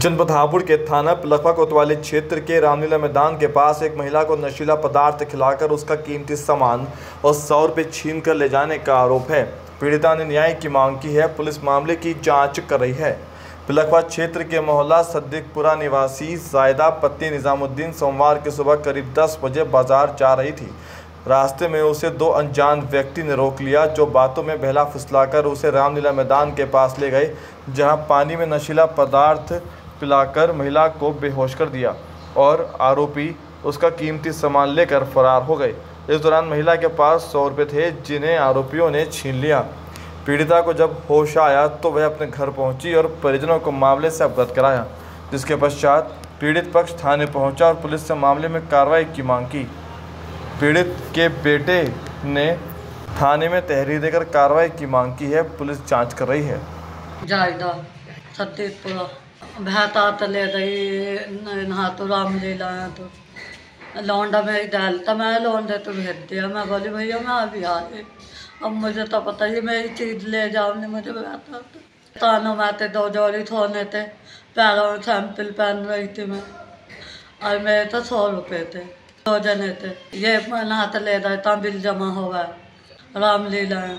जनपद हापुड़ के थाना पिलखवा कोतवाली क्षेत्र के रामलीला मैदान के पास एक महिला को नशीला पदार्थ खिलाकर उसका कीमती सामान और सौ रुपये छीन कर ले जाने का आरोप है। पीड़िता ने न्याय की मांग की है, पुलिस मामले की जाँच कर रही है। पिलखवा क्षेत्र के मोहल्ला सद्दिकपुरा निवासी जायदा पत्नी निज़ामुद्दीन सोमवार की सुबह करीब 10 बजे बाज़ार जा रही थी। रास्ते में उसे दो अनजान व्यक्ति ने रोक लिया, जो बातों में बहला फुसलाकर उसे रामलीला मैदान के पास ले गए, जहाँ पानी में नशीला पदार्थ पिलाकर महिला को बेहोश कर दिया और आरोपी उसका कीमती सामान लेकर फरार हो गए। इस दौरान महिला के पास सौ रुपये थे, जिन्हें आरोपियों ने छीन लिया। पीड़िता को जब होश आया तो वह अपने घर पहुँची और परिजनों को मामले से अवगत कराया, जिसके पश्चात पीड़ित पक्ष थाने पहुँचा और पुलिस से मामले में कार्रवाई की मांग की। पीड़ित के बेटे ने थाने में तहरीर देकर कार्रवाई की मांग की है, पुलिस जाँच कर रही है। बहता तले गई नहा तो राम लीला है तो लौंडा मेरी डालता मैं लौंडे तो भेज दिया मैं बोली भैया मैं अभी आ गई अब मुझे तो पता ही मेरी चीज़ ले जाओ नहीं मुझे बहता तानों में थे दो जोड़ी सोने थे पैरों में सैंपल पहन रही थी मैं और मेरे तो सौ रुपये थे दो जने थे ये नहाते ले रहे था बिल जमा है रामलीला है